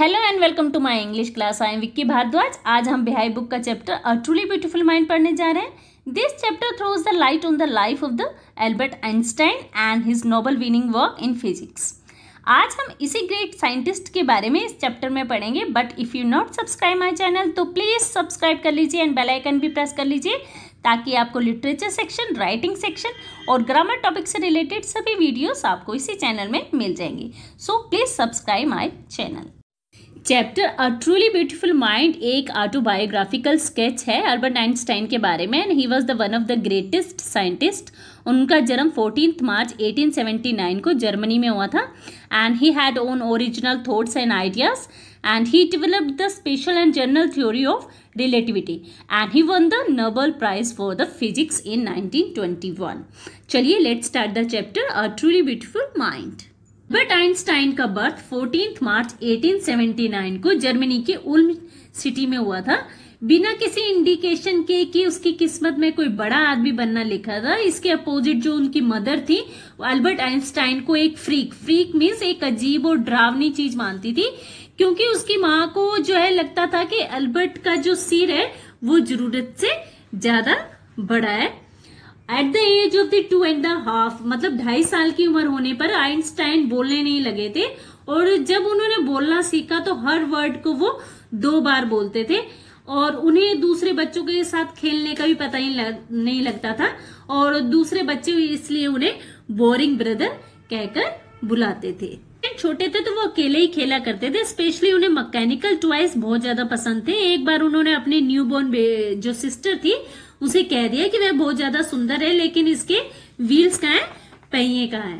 Hello and welcome to my English class I am Vicky Bhardwaj आज हम बिहाई book का chapter a truly beautiful mind पढ़ने जा रहे हैं। This chapter throws the light on the life of the Albert Einstein and his Nobel winning work in physics आज हम इसी ग्रेट साइंटिस्ट के बारे में इस चैप्टर में पढ़ेंगे। But if you not subscribe my channel तो प्लीज़ सब्सक्राइब कर लीजिए एंड बेलाइकन भी प्रेस कर लीजिए, ताकि आपको लिटरेचर सेक्शन राइटिंग सेक्शन और ग्रामर टॉपिक से रिलेटेड सभी वीडियोस आपको इसी चैनल में मिल जाएँगी। So please subscribe my channel chapter a truly beautiful mind एक ऑटोबायोग्राफिकल स्केच है अल्बर्ट आइंस्टाइन के बारे में and he was the one of the greatest scientist उनका जन्म फोर्टीन मार्च 1879 को जर्मनी में हुआ था and he had own original thoughts and ideas and he developed the special and general theory of relativity and he won the Nobel prize for the physics in 1921 चलिए let start the chapter a truly beautiful mind Albert Einstein का birth 14 March 1879 को Germany के Uloom city में हुआ था। बिना किसी indication के कि उसकी किस्मत में कोई बड़ा आदमी बनना लिखा था, इसके अपोजिट जो उनकी मदर थी अल्बर्ट आइंस्टाइन को एक फ्रीक फ्रीक मीन्स एक अजीब और ड्रावनी चीज़ मानती थी, क्योंकि उसकी माँ को जो है लगता था कि अल्बर्ट का जो सिर है, वो ज़रूरत से ज़्यादा बड़ा है। At the age of the two and the half मतलब ढाई साल की उम्र होने पर आइंस्टाइन बोलने नहीं लगे थे। और जब उन्होंने बोलना सीखा तो हर वर्ड को वो दो बार बोलते थे। और उन्हें दूसरे बच्चों के साथ खेलने का भी पता ही लग, नहीं लगता था। और दूसरे बच्चे इसलिए उन्हें बोरिंग ब्रदर कहकर बुलाते थे। छोटे थे तो वो अकेले ही खेला करते थे स्पेशली उन्हें मैकेनिकल टॉयज बहुत ज़्यादा पसंद थे। एक बार उन्होंने अपनी न्यूबॉर्न जो सिस्टर थी, उसे कह दिया कि वह बहुत ज़्यादा सुंदर है, लेकिन इसके व्हील्स का है, पहिए का है।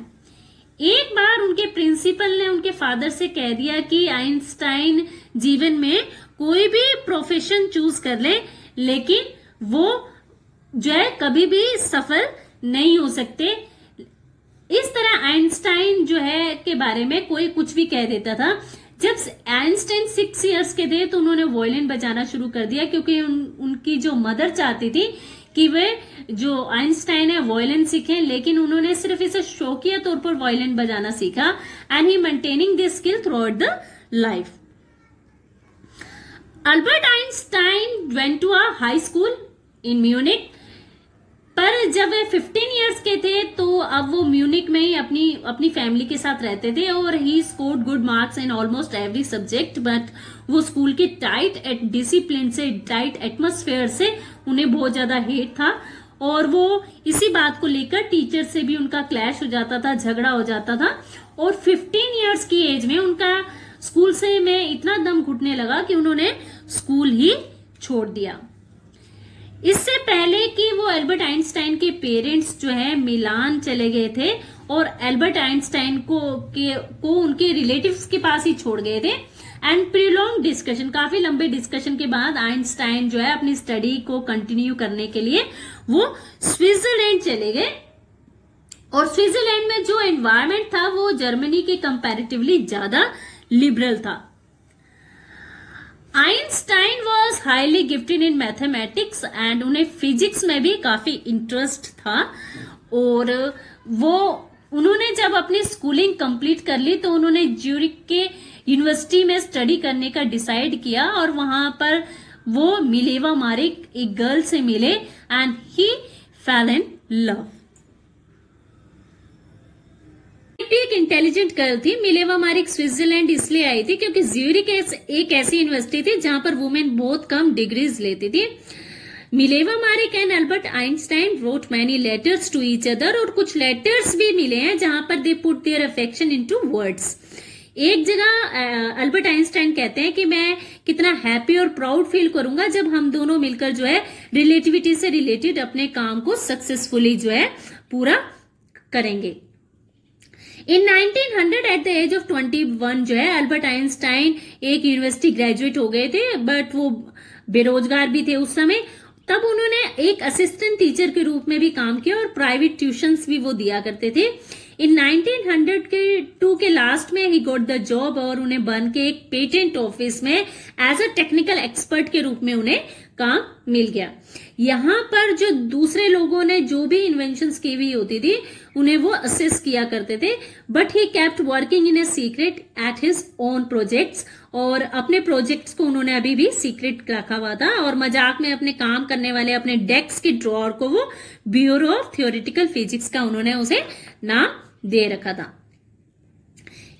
एक बार उनके प्रिंसिपल ने उनके फादर से कह दिया कि आइंस्टाइन जीवन में कोई भी प्रोफेशन चूज़ कर ले, लेकिन वो जो है कभी भी सफल नहीं हो सकते। इस तरह आइंस्टाइन जो है के बारे में कोई कुछ भी कह देता था। जब आइंस्टाइन सिक्स इयर्स के थे तो उन्होंने वॉयलिन बजाना शुरू कर दिया क्योंकि उन, उनकी जो मदर चाहती थी कि वे जो आइंस्टाइन है वॉयलिन सीखें लेकिन उन्होंने सिर्फ़ इसे शौकिया तौर पर वॉयलिन बजाना सीखा and he maintaining this skill throughout the life Albert Einstein went to a high school in Munich पर जब वे 15 इयर्स के थे तो अब वो म्यूनिक में ही अपनी अपनी फैमिली के साथ रहते थे और he scored good marks in almost every subject but वो स्कूल के टाइट डिसिप्लिन से टाइट एटमोस्फेयर से उन्हें बहुत ज़्यादा हेट था। और वो इसी बात को लेकर टीचर से भी उनका क्लैश हो जाता था, झगड़ा हो जाता था। और 15 इयर्स की एज में उनका स्कूल से में इतना दम घुटने लगा कि उन्होंने स्कूल ही छोड़ दिया। इससे पहले कि वो एल्बर्ट आइंस्टाइन के पेरेंट्स जो है, मिलान चले गए थे और एल्बर्ट आइंस्टाइन को के, को उनके रिलेटिव्स के पास ही छोड़ गए थे। एंड प्रीलॉन्ग डिस्कशन काफ़ी लंबे डिस्कशन के बाद आइंस्टाइन जो है अपनी स्टडी को कंटिन्यू करने के लिए वो स्विट्जरलैंड चले गए। और स्विट्जरलैंड में जो एनवायरमेंट था, वो जर्मनी के कंपैरेटिवली ज़्यादा लिबरल था। Einstein was highly gifted in mathematics and उन्हें फिजिक्स में भी काफ़ी इंटरेस्ट था। और वो, उन्होंने जब अपनी स्कूलिंग कंप्लीट कर ली तो उन्होंने ज्यूरिक के यूनिवर्सिटी में स्टडी करने का डिसाइड किया और वहाँ पर वो मिलेवा मारिक एक गर्ल से मिले and he fell in love भी एक इंटेलिजेंट गर्ल थी। मिलेवा मारिक स्विट्जरलैंड इसलिए आई थी क्योंकि ज्यूरिक एक ऐसी यूनिवर्सिटी थी जहाँ पर वुमेन बहुत कम डिग्रीज लेती थी। Mileva Maric and Albert Einstein wrote many letters to each other और कुछ लेटर्स भी मिले हैं जहाँ पर they put their affection into words एक जगह अल्बर्ट आइंस्टाइन कहते हैं कि मैं कितना हैप्पी और प्राउड फील करूँगा जब हम दोनों मिलकर जो है रिलेटिविटी से रिलेटेड अपने काम को सक्सेसफुली जो है पूरा करेंगे। In 1900 at the age of 21 जो है अल्बर्ट आइंस्टाइन एक यूनिवर्सिटी ग्रेजुएट हो गए थे बट वो बेरोजगार भी थे उस समय। तब उन्होंने एक असिस्टेंट टीचर के रूप में भी काम किया और प्राइवेट ट्यूशंस भी वो दिया करते थे। इन 1900 के टू के लास्ट में ही गोट द जॉब और उन्हें बन के एक पेटेंट ऑफ़िस में एज अ टेक्निकल एक्सपर्ट के रूप में उन्हें काम मिल गया। यहाँ पर जो दूसरे लोगों ने जो भी इन्वेंशन की हुई होती थी, उन्हें वो असिस्ट किया करते थे but he kept working in a secret at his own projects और अपने प्रोजेक्ट्स को उन्होंने अभी भी सीक्रेट रखा हुआ था, और मज़ाक में अपने काम करने वाले अपने डेस्क के ड्रॉर को वो ब्यूरो ऑफ़ थियोरिटिकल फिजिक्स का उन्होंने उसे नाम दे रखा था।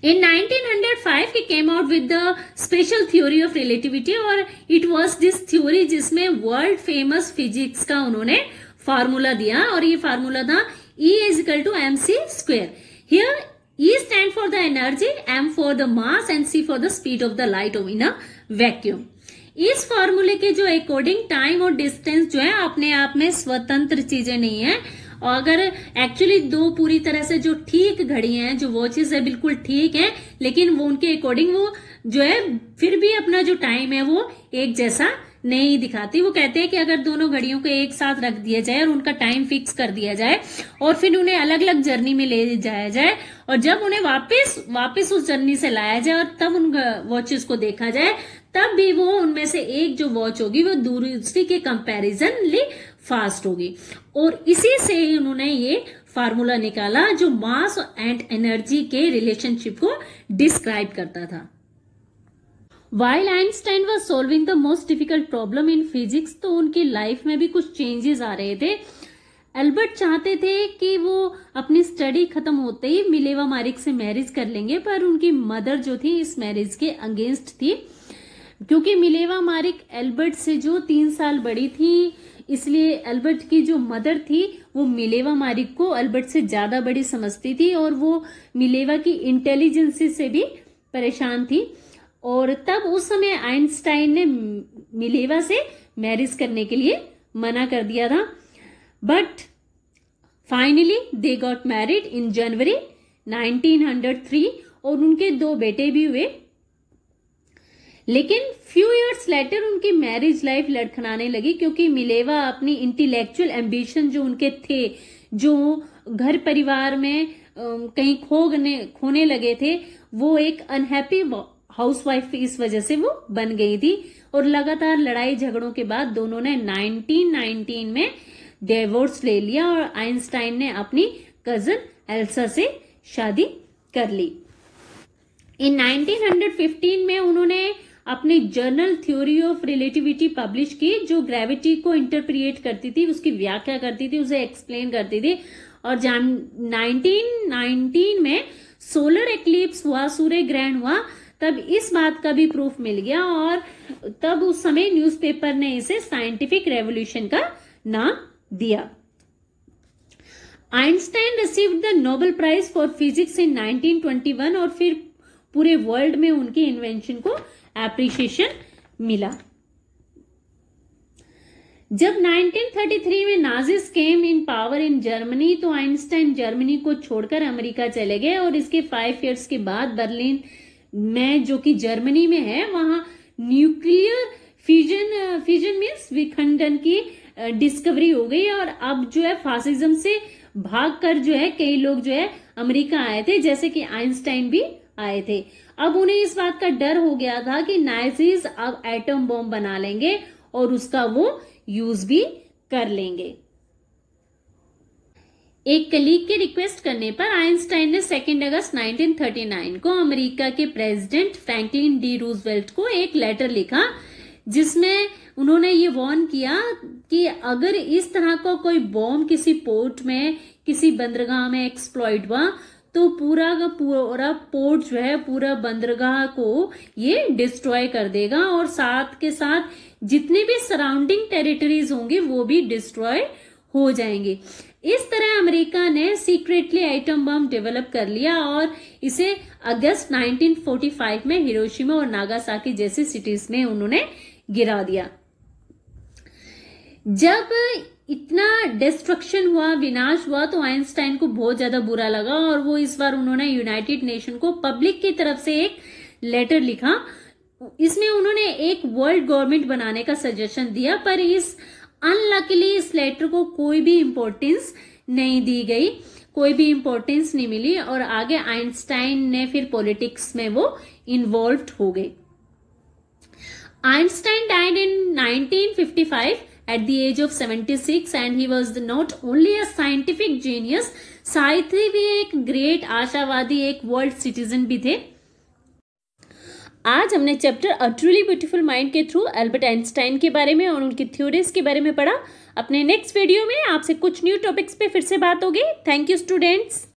In 1905 he came out with the special theory of relativity और it was this theory जिसमें world famous physics का उन्होंने फार्मूला दिया और ये फार्मूला था E is equal to mc square. Here E stand for the energy, m for the mass and c for the speed of the light in a vacuum. इस फॉर्मूले के जो अकॉर्डिंग टाइम और distance जो है अपने आप में स्वतंत्र चीज़ें नहीं है और अगर एक्चुअली दो पूरी तरह से जो ठीक घड़ी हैं, जो वॉचेस है, बिल्कुल ठीक है, लेकिन वो उनके अकॉर्डिंग वो जो है, फिर भी अपना जो टाइम है वो एक जैसा नहीं दिखाती। वो कहते हैं कि अगर दोनों घड़ियों को एक साथ रख दिया जाए और उनका टाइम फिक्स कर दिया जाए और फिर उन्हें अलग अलग जर्नी में ले जाया जाए और जब उन्हें वापस वापस उस जर्नी से लाया जाए और तब उन वॉचेस को देखा जाए, तब भी वो उनमें से एक जो वॉच होगी, वो दूसरी के कंपैरिजनली फास्ट होगी। और इसी से ही उन्होंने ये फार्मूला निकाला जो मास एंड एनर्जी के रिलेशनशिप को डिस्क्राइब करता था। While Einstein was solving the most difficult problem in physics तो उनकी लाइफ में भी कुछ चेंजेस आ रहे थे। एल्बर्ट चाहते थे कि वो अपनी स्टडी खत्म होते ही मिलेवा मारिक से मैरिज कर लेंगे, पर उनकी मदर जो थी, इस मैरिज के अगेंस्ट थी। क्योंकि मिलेवा मारिक एल्बर्ट से जो तीन साल बड़ी थी इसलिए अल्बर्ट की जो मदर थी, वो मिलेवा मारिक को अल्बर्ट से ज़्यादा बड़ी समझती थी और वो मिलेवा की इंटेलिजेंसी से भी परेशान थी। और तब उस समय आइंस्टाइन ने मिलेवा से मैरिज करने के लिए मना कर दिया था। But finally they got married in January 1903 और उनके दो बेटे भी हुए। लेकिन फ्यू इयर्स लेटर उनकी मैरिज लाइफ लड़खड़ाने लगी क्योंकि मिलेवा अपनी इंटेलेक्चुअल एम्बिशन जो उनके थे, जो घर परिवार में कहीं खोने खोने लगे थे, वो एक अनहैप्पी हाउसवाइफ इस वजह से वो बन गई थी और लगातार लड़ाई झगड़ों के बाद दोनों ने 1919 में डिवोर्स ले लिया और आइंस्टाइन ने अपनी कज़न एल्सा से शादी कर ली। इन 1915 में उन्होंने अपनी general theory of relativity publish की, जो ग्रेविटी को इंटरप्रिएट करती थी, उसकी व्याख्या करती थी, उसे एक्सप्लेन करती थी। और जान 1919 में सोलर एक्लिप्स हुआ, सूर्य ग्रहण हुआ, तब इस बात का भी प्रूफ मिल गया और तब उस समय न्यूज़पेपर ने इसे साइंटिफिक रेवोल्यूशन का नाम दिया। Einstein receive the Nobel prize for physics in 1921 और फिर पूरे वर्ल्ड में उनकी इन्वेंशन को एप्रिशिएशन मिला। जब 1933 में Nazis came in power in Germany तो आइंस्टाइन जर्मनी को छोड़कर अमेरिका चले गए और इसके फाइव इयर्स के बाद बर्लिन में, जो कि जर्मनी में है, वहाँ न्यूक्लियर फ्यूजन फ्यूजन मीन्स विखंडन की डिस्कवरी हो गई और अब जो है फासिज्म से भागकर जो है कई लोग जो है अमेरिका आए थे, जैसे कि आइंस्टाइन भी आए थे। अब उन्हें इस बात का डर हो गया था कि नाइजीज अब एटम बॉम्ब बना लेंगे और उसका वो यूज़ भी कर लेंगे। एक कलीग के रिक्वेस्ट करने पर आइंस्टाइन ने 2 अगस्त 1939 को अमेरिका के प्रेसिडेंट फ्रैंकलिन डी रूजवेल्ट को एक लेटर लिखा, जिसमें उन्होंने ये वॉर्न किया कि अगर इस तरह का को कोई बॉम्ब किसी पोर्ट में, किसी बंदरगाह में एक्सप्लॉइड हुआ तो पूरा का पूरा पोर्ट जो है पूरा बंदरगाह को ये डिस्ट्रॉय कर देगा और साथ के साथ जितने भी सराउंडिंग टेरिटरीज होंगे वो भी डिस्ट्रॉय हो जाएँगे। इस तरह अमेरिका ने सीक्रेटली आइटम बम डेवलप कर लिया और इसे अगस्त 1945 में हिरोशिमा और नागासाकी जैसी सिटीज़ में उन्होंने गिरा दिया। जब इतना डिस्ट्रक्शन हुआ, विनाश हुआ तो आइंस्टाइन को बहुत ज़्यादा बुरा लगा और वो इस बार उन्होंने यूनाइटेड नेशन को पब्लिक की तरफ़ से एक लेटर लिखा। इसमें उन्होंने एक वर्ल्ड गवर्नमेंट बनाने का सजेशन दिया, पर इस अनलकीली इस लेटर को कोई भी इम्पोर्टेंस नहीं दी गई। कोई भी इम्पोर्टेंस नहीं मिली और आगे आइंस्टाइन ने फिर पॉलिटिक्स में वो इन्वॉल्व हो गए Einstein died in 1955 at the age of 76 and he was not only a scientific genius साथ ही भी एक ग्रेट एक वर्ल्ड सिटीजन भी थे। आज हमने chapter a truly beautiful mind के थ्रू एल्बर्ट आइंस्टाइन के बारे में और उनकी थ्योरीज के बारे में पढ़ा। अपने नेक्स्ट वीडियो में आपसे कुछ न्यू टॉपिक्स पे फिर से बात होगी। Thank you students